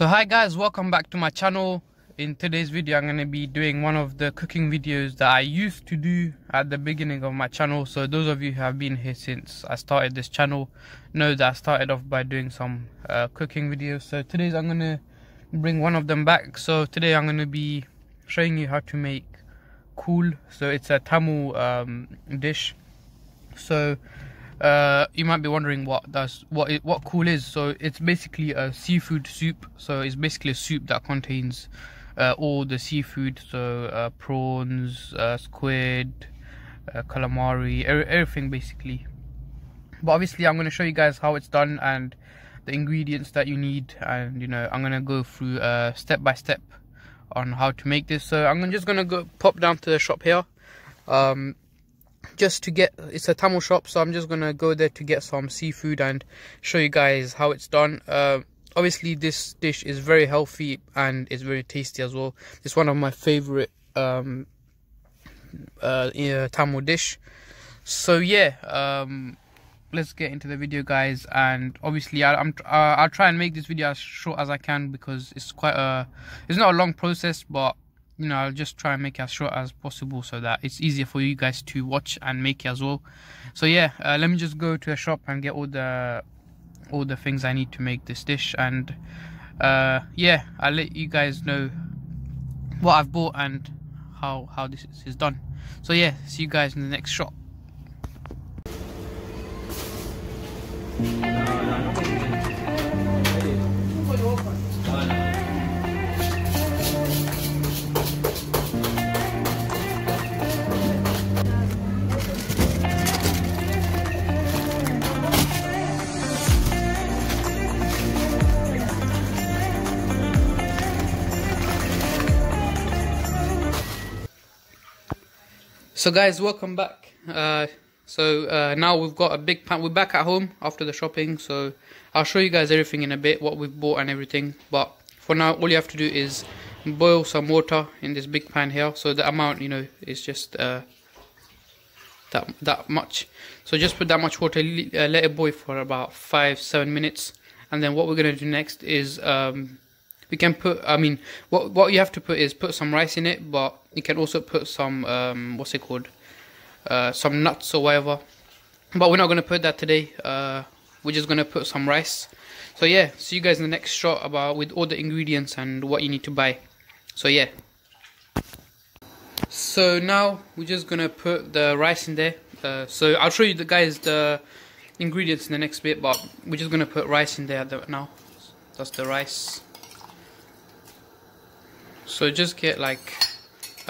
So hi guys, welcome back to my channel. In today's video I'm going to be doing one of the cooking videos that I used to do at the beginning of my channel. So those of you who have been here since I started this channel know that I started off by doing some uh, cooking videos. So today's I'm going to bring one of them back. So today I'm going to be showing you how to make kool. So it's a Tamil um, dish. So uh, you might be wondering what does what it, what kool is. So it's basically a seafood soup. So it's basically a soup that contains uh, all the seafood. So uh, prawns, uh, squid, uh, calamari, er everything basically. But obviously, I'm going to show you guys how it's done and the ingredients that you need, and you know I'm going to go through step by step on how to make this. So I'm just going to go pop down to the shop here. Um, just to get it's a Tamil shop so I'm just gonna go there to get some seafood and show you guys how it's done. Uh, obviously this dish is very healthy and it's very tasty as well. It's one of my favorite um, uh, Tamil dish. So yeah um, let's get into the video guys. And obviously I, am uh, I'll try and make this video as short as I can because it's quite a it's not a long process but you know I'll just try and make it as short as possible so that it's easier for you guys to watch and make it as well. So yeah uh, let me just go to a shop and get all the all the things I need to make this dish and uh, yeah I'll let you guys know what I've bought and how how this is done. So yeah see you guys in the next shop So guys, welcome back. Uh, so uh, now we've got a big pan. We're back at home after the shopping. So I'll show you guys everything in a bit, what we've bought and everything. But for now, all you have to do is boil some water in this big pan here. So the amount, you know, is just uh, that that much. So just put that much water, uh, let it boil for about five, seven minutes. And then what we're gonna do next is um, we can put i mean what what you have to put is put some rice in it but you can also put some um, what's it called? Uh, some nuts or whatever. But we're not going to put that today. Uh, we're just going to put some rice. So yeah see you guys in the next shot about with all the ingredients and what you need to buy. So yeah. So now we're just gonna put the rice in there. Uh, so I'll show you the guys the ingredients in the next bit but we're just gonna put rice in there now. That's the rice. So just get like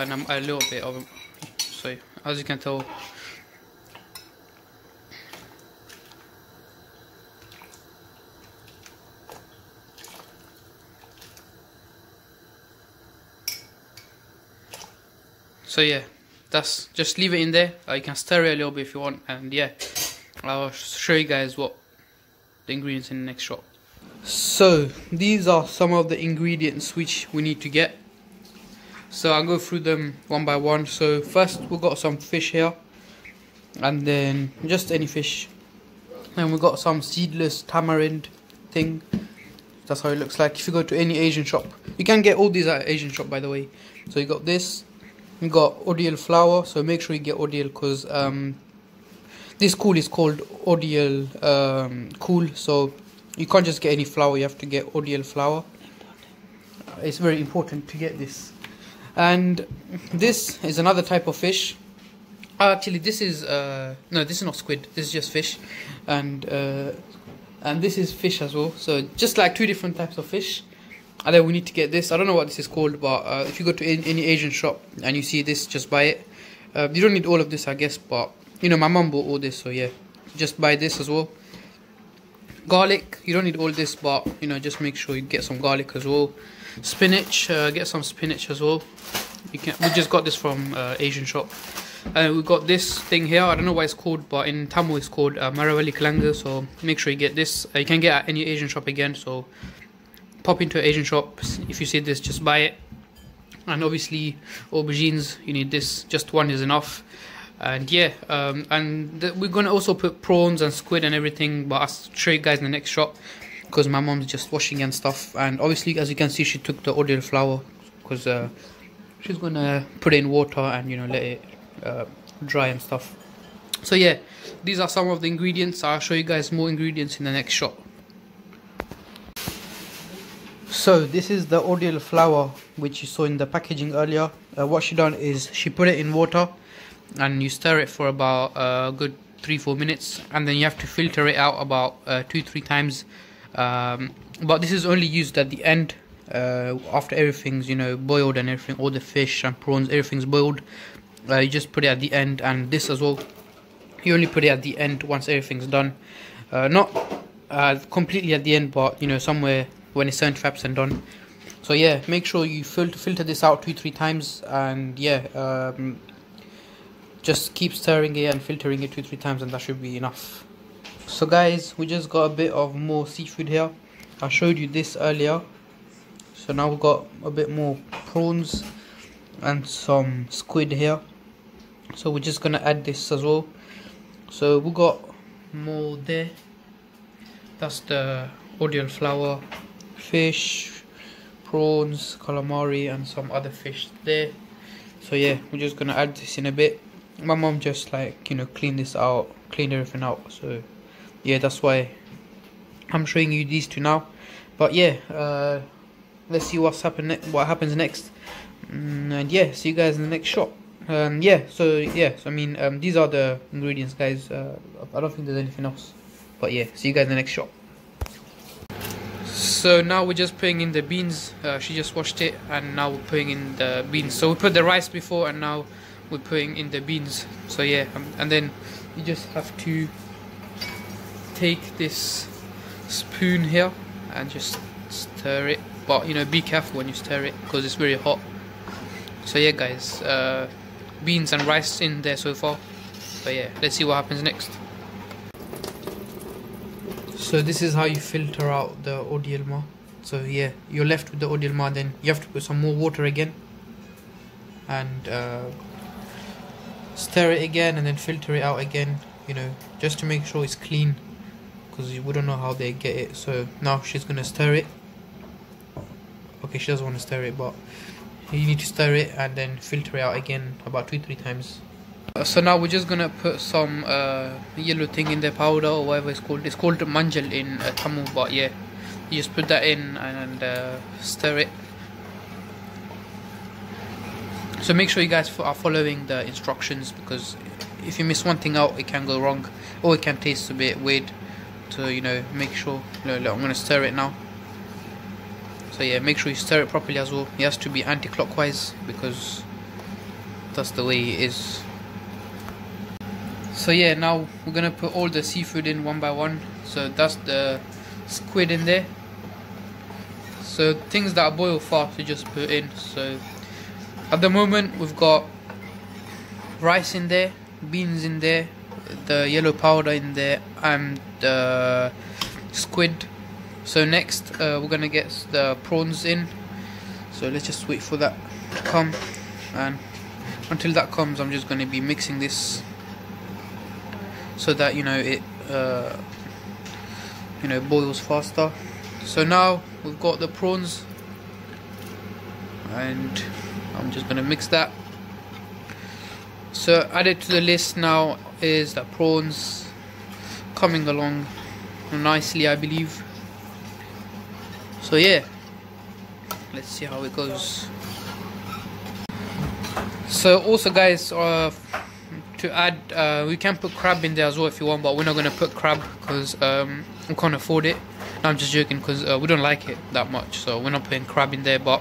an, um, a little bit of so as you can tell. So yeah that's just leave it in there. Uh, you can stir it a little bit if you want and yeah I'll show you guys what the ingredients in the next shot. So these are some of the ingredients which we need to get so I'll go through them one by one. So first we've got some fish here and then just any fish. And we've got some seedless tamarind thing. That's how it looks like. If you go to any Asian shop you can get all these at Asian shop by the way. So you got this you got odiyal flour. So make sure you get odiyal because um, this kool is called odiyal um, kool so you can't just get any flour. You have to get odiyal flour. It's very important to get this and this is another type of fish. Uh, actually this is uh, no this is not squid. This is just fish. And uh, and this is fish as well. So just like two different types of fish. And then we need to get this. I don't know what this is called but uh, if you go to any Asian shop and you see this just buy it. Uh, you don't need all of this I guess but you know my mum bought all this so yeah. Just buy this as well. Garlic. You don't need all this but you know just make sure you get some garlic as well spinach uh, get some spinach as well. You can we just got this from uh, asian shop. And we got this thing here. I don't know what it's called but in tamil it's called uh, maravalli kilangu so make sure you get this. Uh, you can get at any asian shop again. So pop into an asian shop. If you see this just buy it. And obviously aubergines you need this. Just one is enough. And yeah um, and we're gonna also put prawns and squid and everything but i'll show you guys in the next shot because my mom's just washing and stuff and obviously as you can see she took the odiyal flour because uh, she's gonna put it in water and you know let it uh, dry and stuff. So yeah these are some of the ingredients. I'll show you guys more ingredients in the next shot. So this is the odiyal flour which you saw in the packaging earlier. Uh, what she done is she put it in water and you stir it for about a good three four minutes and then you have to filter it out about uh, two three times um, but this is only used at the end uh, after everything's you know boiled and everything all the fish and prawns everything's boiled. Uh, you just put it at the end and this as well. You only put it at the end once everything's done. Uh, not uh, completely at the end but you know somewhere when it's 75% done. So yeah make sure you filter filter this out two three times and yeah um, just keep stirring it and filtering it two three times and that should be enough so guys we just got a bit of more seafood here. I showed you this earlier. So now we've got a bit more prawns and some squid here. So we're just gonna add this as well. So we got more there. That's the oil flower fish prawns calamari and some other fish there. So yeah we're just gonna add this in a bit. My mom just like you know clean this out clean everything out so yeah that's why i'm showing you these two now. But yeah uh, let's see what's happen what happens next. Mm, and yeah see you guys in the next shot um, yeah so yeah so, i mean um, these are the ingredients guys. Uh, i don't think there's anything else. But yeah see you guys in the next shot so now we're just putting in the beans. Uh, she just washed it and now we're putting in the beans. So we put the rice before and now we're putting in the beans. So yeah um, and then you just have to take this spoon here and just stir it. But you know be careful when you stir it because it's very hot. So yeah guys uh, beans and rice in there so far. But yeah let's see what happens next. So this is how you filter out the odiyal maa so yeah you're left with the odiyal maa then you have to put some more water again. And uh, stir it again and then filter it out again you know just to make sure it's clean because we don't know how they get it so now she's gonna stir it. Okay she doesn't want to stir it but you need to stir it and then filter it out again about two three times. Uh, so now we're just gonna put some uh, yellow thing in the powder or whatever it's called. It's called manjal in uh, Tamil but yeah you just put that in and uh, stir it. So make sure you guys are following the instructions because if you miss one thing out it can go wrong or it can taste a bit weird so you know make sure look, I'm gonna stir it now. So yeah make sure you stir it properly as well. It has to be anti-clockwise because that's the way it is. So yeah now we're gonna put all the seafood in one by one. So that's the squid in there. So things that boil fast you just put in. So at the moment we've got rice in there beans in there the yellow powder in there and the squid. So next uh, we're gonna get the prawns in. So let's just wait for that to come. And until that comes I'm just gonna be mixing this so that you know it uh, you know boils faster. So now we've got the prawns. And I'm just gonna mix that. So added to the list now is the prawns coming along nicely I believe. So yeah. Let's see how it goes. So also guys uh, to add uh, we can put crab in there as well if you want but we're not gonna put crab because um, we can't afford it. No, I'm just joking because uh, we don't like it that much so we're not putting crab in there but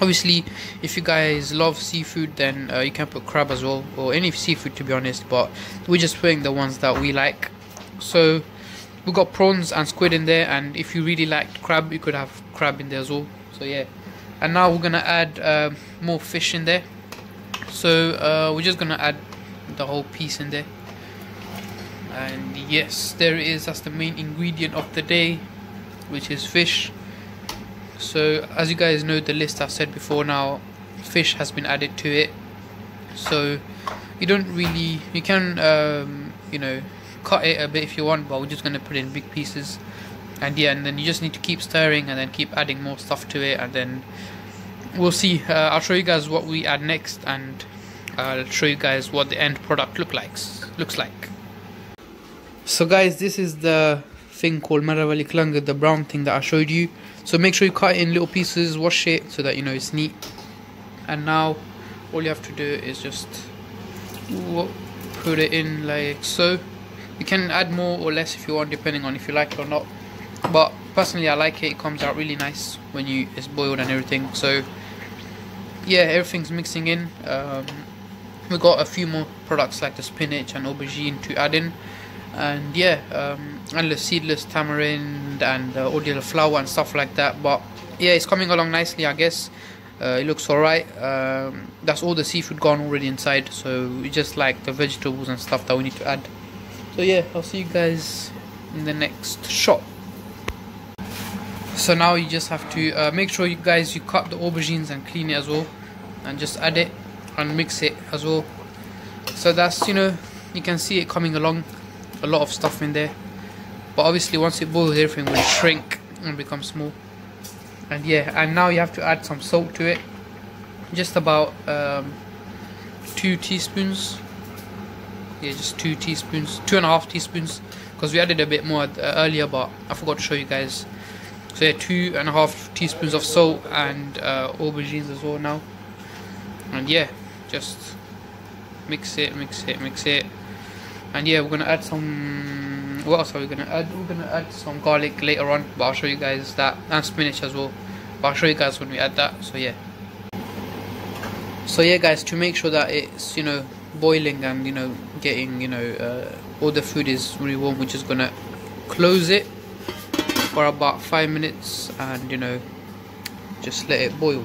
obviously if you guys love seafood then uh, you can put crab as well or any seafood to be honest but we're just putting the ones that we like so we've got prawns and squid in there and if you really liked crab you could have crab in there as well. So yeah. And now we're gonna add uh, more fish in there. So uh, we're just gonna add the whole piece in there. And yes there it is. That's the main ingredient of the day which is fish. So as you guys know the list I've said before now fish has been added to it. So you don't really you can um, you know cut it a bit if you want but we're just going to put in big pieces. And yeah and then you just need to keep stirring and then keep adding more stuff to it and then we'll see. Uh, I'll show you guys what we add next and I'll show you guys what the end product look like looks like. So guys this is the thing called Maravalli Kilangu the brown thing that I showed you. So make sure you cut it in little pieces wash it so that you know it's neat. And now all you have to do is just put it in like so you can add more or less if you want depending on if you like it or not. But personally I like it. It comes out really nice when you it's boiled and everything. So yeah everything's mixing in. Um, we got a few more products like the spinach and aubergine to add in. And yeah um, and the seedless tamarind and uh, odiyal flour and stuff like that. But yeah it's coming along nicely I guess. Uh, it looks alright. Um, that's all the seafood gone already inside. So just like the vegetables and stuff that we need to add so yeah I'll see you guys in the next shot. So now you just have to uh, make sure you guys you cut the aubergines and clean it as well. And just add it and mix it as well. So that's you know you can see it coming along. A lot of stuff in there. But obviously once it boils everything will shrink and become small. And yeah and now you have to add some salt to it. Just about um, two teaspoons just two teaspoons two and a half teaspoons because we added a bit more uh, earlier but I forgot to show you guys. So yeah two and a half teaspoons of salt and uh, aubergines as well now. And yeah just mix it mix it mix it. And yeah we're gonna add some what else are we gonna add? We're gonna add some garlic later on but I'll show you guys that and spinach as well. But I'll show you guys when we add that so yeah. So yeah guys to make sure that it's you know boiling and you know getting you know uh, all the food is really warm we're just gonna close it for about five minutes and you know just let it boil.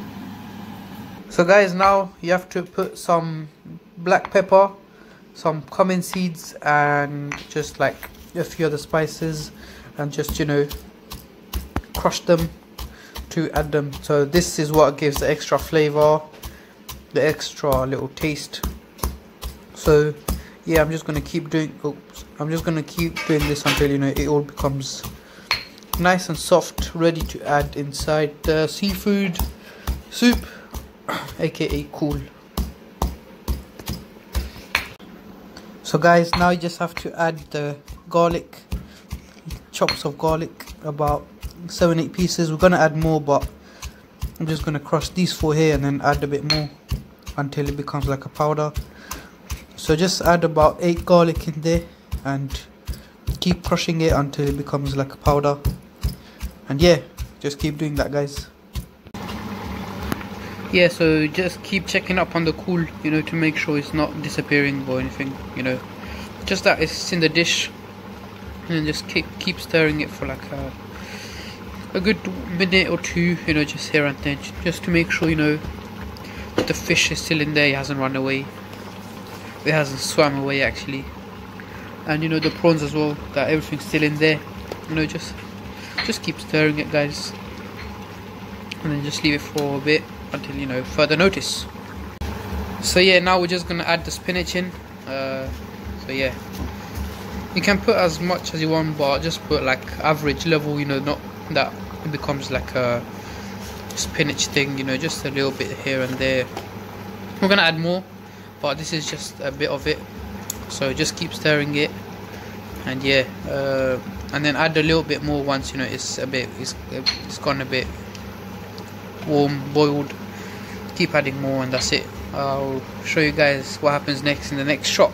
So guys now you have to put some black pepper some cumin seeds and just like a few other spices and just you know crush them to add them. So this is what gives the extra flavor the extra little taste. So yeah I'm just gonna keep doing oops, I'm just gonna keep doing this until you know it all becomes nice and soft ready to add inside the seafood soup aka kool. So guys now you just have to add the garlic chops of garlic about seven eight pieces. We're gonna add more but I'm just gonna crush these four here and then add a bit more until it becomes like a powder so just add about eight garlic in there and keep crushing it until it becomes like a powder. And yeah just keep doing that guys. Yeah so just keep checking up on the kool you know to make sure it's not disappearing or anything you know. Just that it's in the dish. And just keep keep stirring it for like a, a good minute or two you know just here and there just to make sure you know the fish is still in there it hasn't run away it hasn't swam away actually. And you know the prawns as well that everything's still in there. You know just just keep stirring it guys. And then just leave it for a bit until you know further notice. So yeah now we're just gonna add the spinach in. Uh, so yeah. You can put as much as you want but just put like average level you know not that it becomes like a spinach thing you know just a little bit here and there. We're gonna add more but this is just a bit of it. So just keep stirring it. And yeah uh, and then add a little bit more once you know it's a bit it's, it's gone a bit warm boiled. Keep adding more and that's it. I'll show you guys what happens next in the next shot.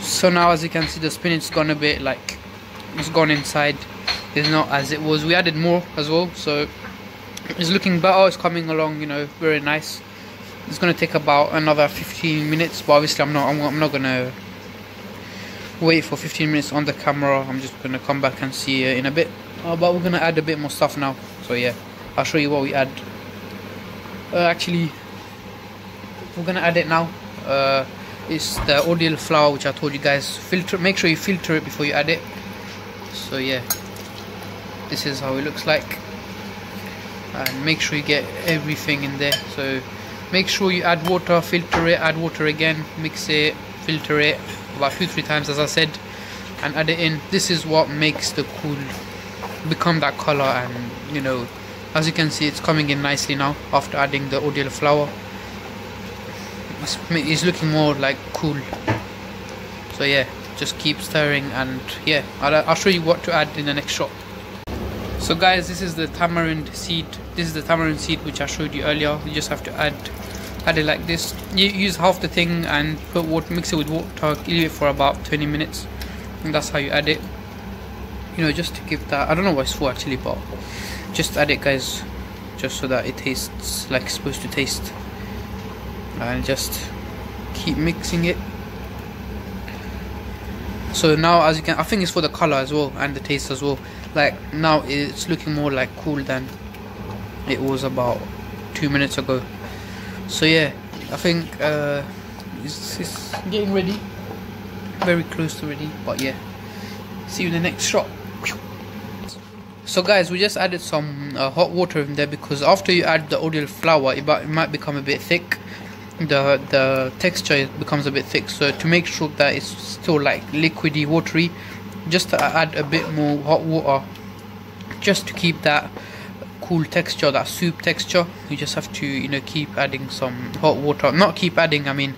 So now as you can see the spinach's gone a bit like it's gone inside. It's not as it was. We added more as well so it's looking better. It's coming along you know very nice it's gonna take about another 15 minutes but obviously I'm not I'm, I'm not gonna wait for 15 minutes on the camera. I'm just gonna come back and see you in a bit. Uh, but we're gonna add a bit more stuff now. So yeah I'll show you what we add. Uh, actually we're gonna add it now. Uh, it's the odiyal flour which I told you guys. Filter make sure you filter it before you add it. So yeah this is how it looks like. And make sure you get everything in there. So make sure you add water filter it add water again mix it filter it about two three times as I said and add it in. This is what makes the kool become that color and you know as you can see it's coming in nicely now after adding the odiyal flour it's, looking more like kool. So yeah just keep stirring and yeah I'll, I'll show you what to add in the next shot so guys this is the tamarind seed. This is the tamarind seed which I showed you earlier. You just have to add add it like this. You use half the thing and put water mix it with water leave it for about 20 minutes. And that's how you add it. You know just to give that I don't know what it's for actually but just add it guys. Just so that it tastes like it's supposed to taste. And just keep mixing it. So now as you can I think it's for the color as well and the taste as well like now it's looking more like kool than it was about two minutes ago. So yeah I think uh, it's, it's getting ready. Very close to ready but yeah. See you in the next shot. So guys we just added some uh, hot water in there because after you add the odiyal flour it, it might become a bit thick. The the texture becomes a bit thick. So to make sure that it's still like liquidy watery just add a bit more hot water just to keep that kool texture that soup texture you just have to you know keep adding some hot water. Not keep adding I mean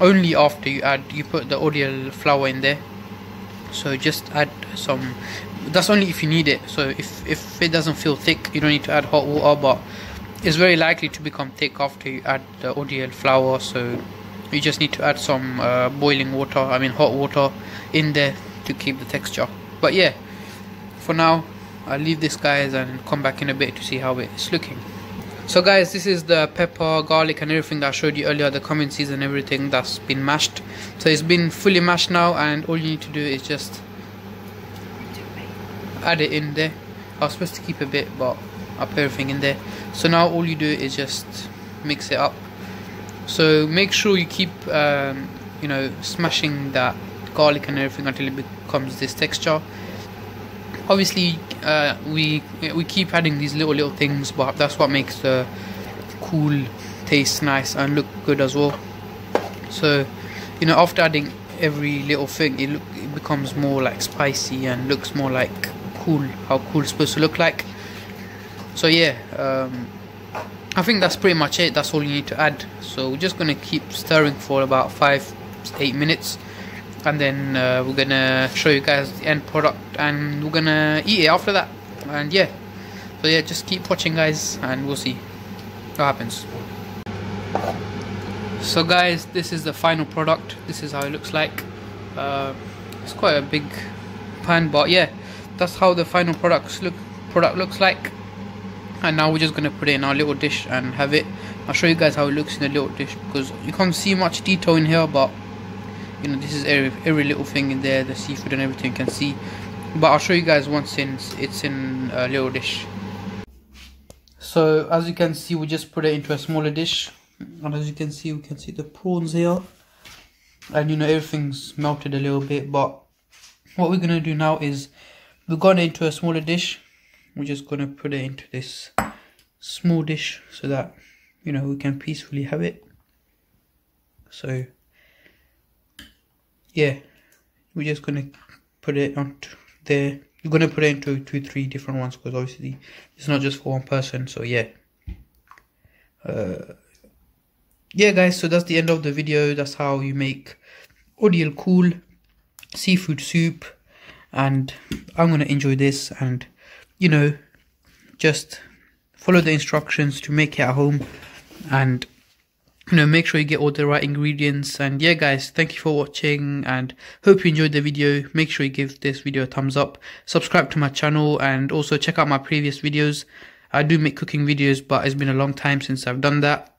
only after you add you put the odiyal flour in there. So just add some that's only if you need it. So if if it doesn't feel thick you don't need to add hot water but it's very likely to become thick after you add the odiyal flour. So you just need to add some uh, boiling water I mean hot water in there to keep the texture. But yeah for now I'll leave this guys and come back in a bit to see how it's looking. So guys this is the pepper garlic and everything that I showed you earlier the seeds and everything that's been mashed. So it's been fully mashed now and all you need to do is just add it in there. I was supposed to keep a bit but I put everything in there. So now all you do is just mix it up. So make sure you keep um, you know smashing that garlic and everything until it becomes this texture. Obviously uh, we we keep adding these little little things but that's what makes the kool taste nice and look good as well. So you know after adding every little thing it look it becomes more like spicy and looks more like kool how kool it's supposed to look like. So yeah um, I think that's pretty much it. That's all you need to add. So we're just gonna keep stirring for about five eight minutes and then uh, we're gonna show you guys the end product and we're gonna eat it after that. And yeah. So yeah just keep watching guys and we'll see what happens. So guys this is the final product. This is how it looks like. Uh, it's quite a big pan but yeah that's how the final products look product looks like. And now we're just gonna put it in our little dish and have it. I'll show you guys how it looks in the little dish because you can't see much detail in here but you know this is every, every little thing in there the seafood and everything you can see. But I'll show you guys once in it's in a little dish. So as you can see we just put it into a smaller dish. And as you can see we can see the prawns here. And you know everything's melted a little bit but what we're gonna do now is we've gone into a smaller dish. We're just gonna put it into this small dish so that you know we can peacefully have it. So yeah. We're just gonna put it on there. You're gonna put it into two three different ones because obviously it's not just for one person so yeah. Uh, yeah guys so that's the end of the video. That's how you make odiyal kool seafood soup and I'm gonna enjoy this and you know, just follow the instructions to make it at home and you know make sure you get all the right ingredients. And yeah guys thank you for watching. And hope you enjoyed the video. Make sure you give this video a thumbs up. Subscribe to my channel. And also check out my previous videos. I do make cooking videos but it's been a long time since i've done that.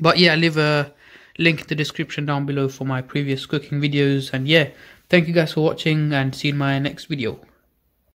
But yeah i leave a link in the description down below for my previous cooking videos. And yeah thank you guys for watching. And see you in my next video